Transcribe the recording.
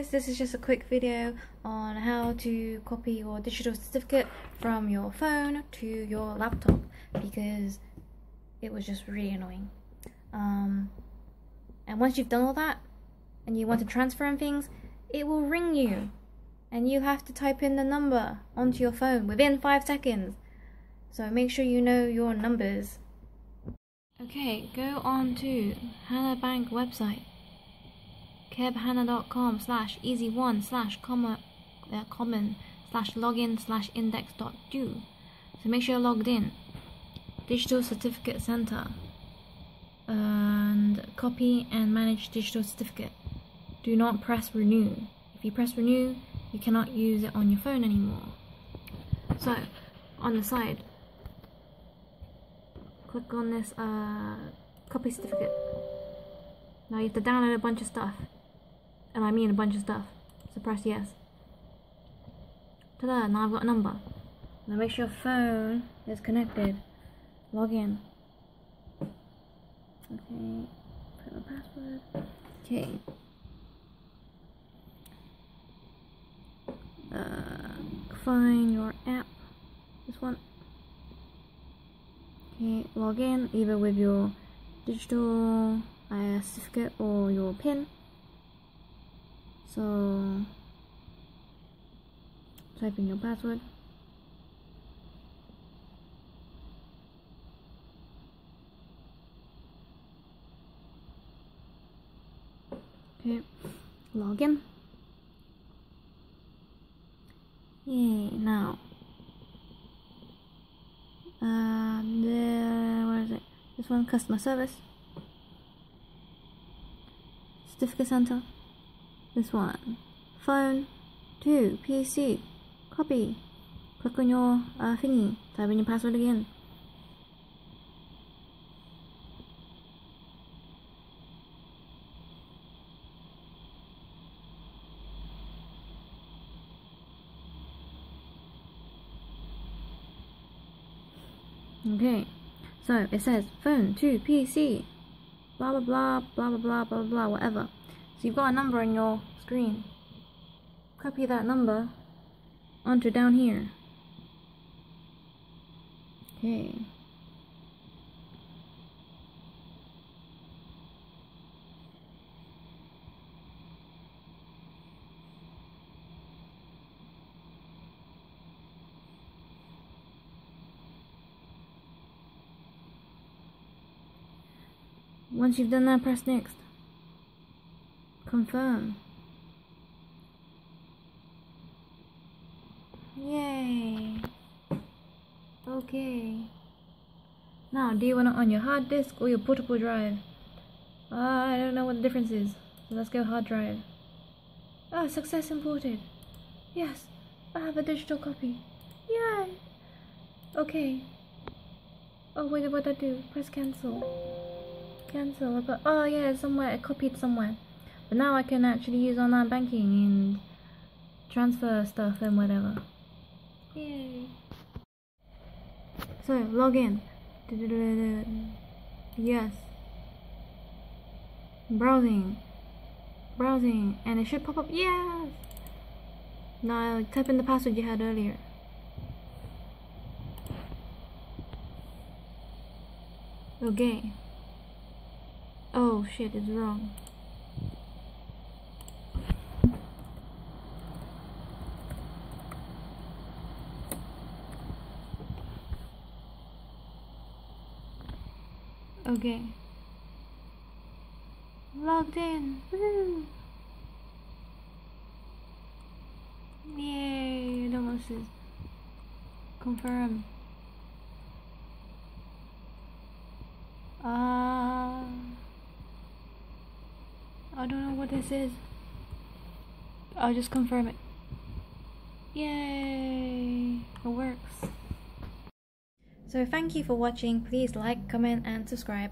guys, this is just a quick video on how to copy your digital certificate from your phone to your laptop because it was just really annoying. Um, and once you've done all that and you want to transfer in things, it will ring you and you have to type in the number onto your phone within five seconds. So make sure you know your numbers. Okay, go on to Hana Bank website kebhana.com slash easy1 slash comma uh, common slash login slash index dot do. So make sure you're logged in. Digital Certificate Center and copy and manage digital certificate. Do not press renew. If you press renew, you cannot use it on your phone anymore. So, on the side, click on this uh, copy certificate. Now you have to download a bunch of stuff. And I mean a bunch of stuff. So press yes. Ta-da, now I've got a number. Now make sure your phone is connected. Log in. Okay, put my password. Okay. Uh, find your app. This one. Okay, log in either with your digital uh, certificate or your PIN. So type in your password. Okay, login. Yay, now. Uh, the, where is it? This one, customer service. Certificate center. This one. Phone. 2. PC. Copy. Click on your uh, thingy. Type in your password again. Okay, so it says phone to PC, blah blah blah, blah blah blah, blah blah, whatever. So you've got a number on your screen. Copy that number onto down here. Okay. Once you've done that, press next. Confirm. Yay. Okay. Now, do you want it on your hard disk or your portable drive? Uh, I don't know what the difference is. So let's go hard drive. Ah, oh, success imported. Yes, I have a digital copy. Yay. Okay. Oh, wait, what did I do? Press cancel. Cancel. Oh yeah, somewhere I copied somewhere. But now I can actually use online banking and transfer stuff and whatever. Yay. So log in. Yes. Browsing. Browsing. And it should pop up. Yes. Now type in the password you had earlier. Okay. Oh shit, it's wrong. Okay. Logged in. Woo. Yay, it almost is. Confirm. Ah. Uh, I don't know what this is. I'll just confirm it. Yay! It works. So thank you for watching. Please like, comment and subscribe.